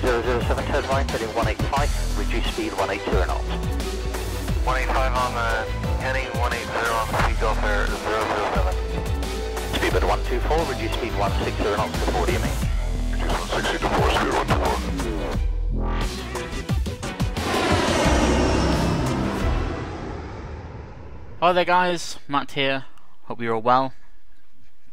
007, turn right, heading 185, reduce speed 180 knots. 185 on the heading 180 on the speed Gulf Air 007. Speedbird 124, reduce speed 160 knots to 40 me. Reduce 160 to 4, speed 124. Hi there guys, Matt here. Hope you're all well.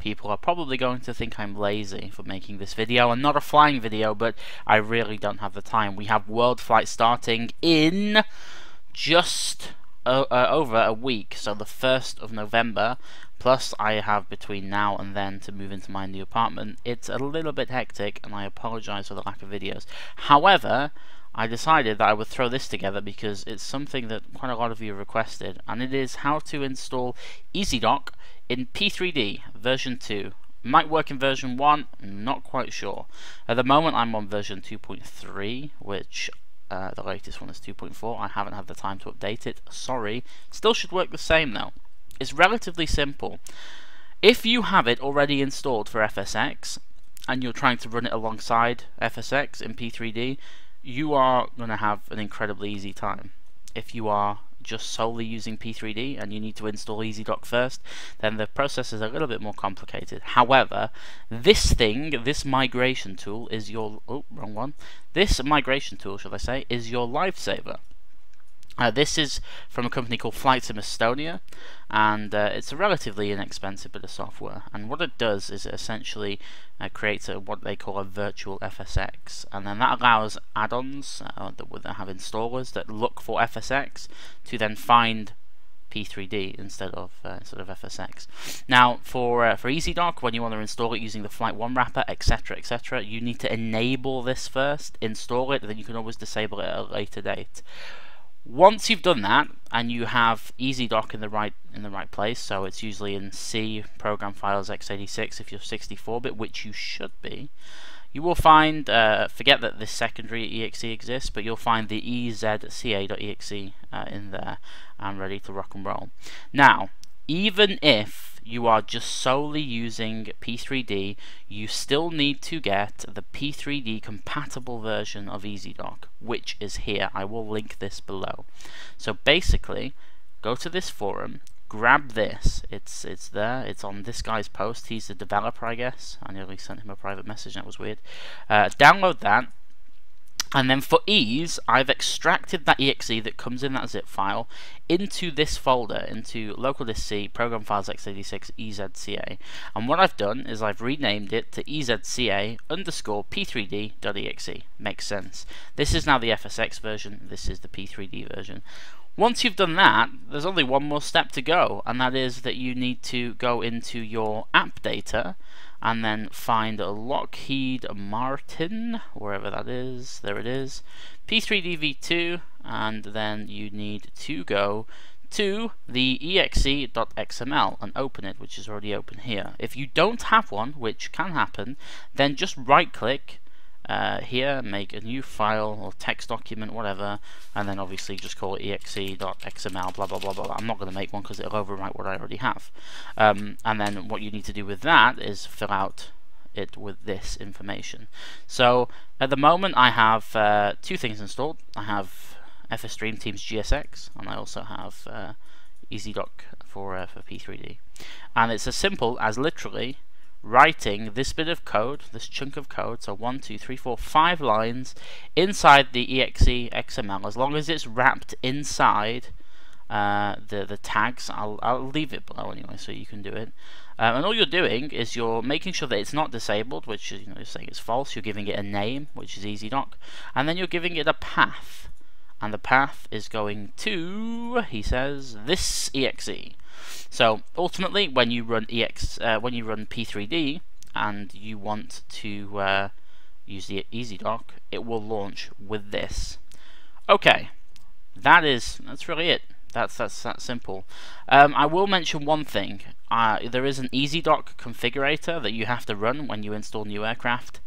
People are probably going to think I'm lazy for making this video and not a flying video, but I really don't have the time. We have world flight starting in just uh, uh, over a week, so the 1st of November. Plus, I have between now and then to move into my new apartment. It's a little bit hectic, and I apologize for the lack of videos. However, I decided that I would throw this together because it's something that quite a lot of you requested, and it is how to install EZdok in P3D version 2. Might work in version 1, not quite sure. At the moment I'm on version 2.3, which uh, the latest one is 2.4. I haven't had the time to update it, sorry. Still should work the same though. It's relatively simple. If you have it already installed for FSX, and you're trying to run it alongside FSX in P3D, you are going to have an incredibly easy time. If you are just solely using P3D and you need to install EZdok first, then the process is a little bit more complicated. However, this thing, this migration tool is your, oh, wrong one. This migration tool, should I say, is your lifesaver. Uh, this is from a company called Flight Sim Estonia, and uh, it's a relatively inexpensive bit of software. And what it does is it essentially uh, creates a, what they call a virtual FSX, and then that allows add-ons uh, that, that have installers that look for FSX to then find P3D instead of uh, instead of FSX. Now, for uh, for EZdok, when you want to install it using the Flight One wrapper, etc., etc., you need to enable this first, install it, and then you can always disable it at a later date. Once you've done that and you have EZdok in the right in the right place, so it's usually in C program files x86 if you're 64-bit, which you should be, you will find, uh, forget that this secondary exe exists, but you'll find the ezca.exe uh, in there and ready to rock and roll. Now, even if you are just solely using P3D, you still need to get the P3D compatible version of EZdok, which is here. I will link this below. So basically, go to this forum, grab this. It's it's there. It's on this guy's post. He's the developer, I guess. I nearly sent him a private message. That was weird. Uh, download that and then for ease, I've extracted that exe that comes in that zip file into this folder, into local disk C, program files x86 ezca. And what I've done is I've renamed it to ezca underscore p3d.exe. Makes sense. This is now the FSX version, this is the p3d version. Once you've done that, there's only one more step to go, and that is that you need to go into your app data and then find a Lockheed Martin, wherever that is, there it is, P3DV2, and then you need to go to the exe.xml and open it, which is already open here. If you don't have one, which can happen, then just right click uh, here, make a new file or text document, whatever, and then obviously just call it exe.xml, blah blah blah blah. I'm not going to make one because it'll overwrite what I already have. Um, and then what you need to do with that is fill out it with this information. So at the moment I have uh, two things installed. I have FSDreamTeam's GSX, and I also have uh, EZdok for uh, for P3D. And it's as simple as literally writing this bit of code, this chunk of code, so one, two, three, four, five lines inside the exe XML, as long as it's wrapped inside uh, the the tags. I'll I'll leave it below anyway, so you can do it. Um, and all you're doing is you're making sure that it's not disabled, which is you know you're saying it's false. You're giving it a name, which is EZdok, and then you're giving it a path, and the path is going to he says this exe. So ultimately, when you run ex, uh, when you run P3D and you want to uh, use the easy EZdok, it will launch with this. Okay, that is that's really it. That's that's that simple. Um, I will mention one thing. Uh, there is an EZdok configurator that you have to run when you install new aircraft.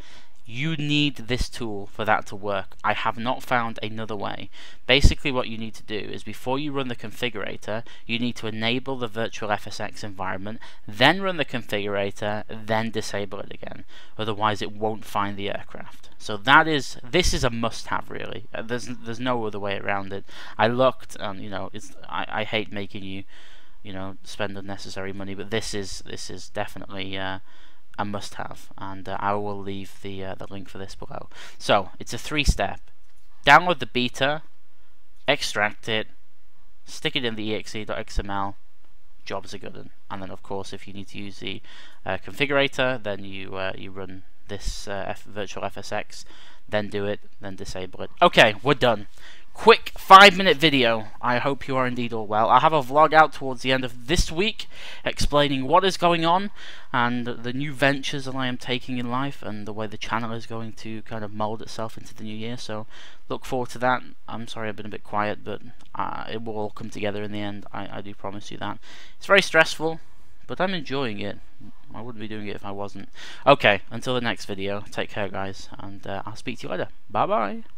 You need this tool for that to work. I have not found another way. Basically what you need to do is before you run the configurator, you need to enable the virtual FSX environment, then run the configurator, then disable it again. Otherwise it won't find the aircraft. So that is, this is a must-have really. Uh, there's there's no other way around it. I looked and you know, it's I, I hate making you you know spend unnecessary money but this is this is definitely uh, a must-have, and uh, I will leave the uh, the link for this below. So it's a three-step: download the beta, extract it, stick it in the exe.xml. Jobs are good, and then of course, if you need to use the uh, configurator, then you uh, you run this uh, F virtual FSX, then do it, then disable it. Okay, we're done quick five minute video. I hope you are indeed all well. I have a vlog out towards the end of this week explaining what is going on and the new ventures that I am taking in life and the way the channel is going to kind of mold itself into the new year. So look forward to that. I'm sorry I've been a bit quiet, but uh, it will all come together in the end. I, I do promise you that. It's very stressful, but I'm enjoying it. I wouldn't be doing it if I wasn't. Okay, until the next video, take care guys, and uh, I'll speak to you later. Bye bye.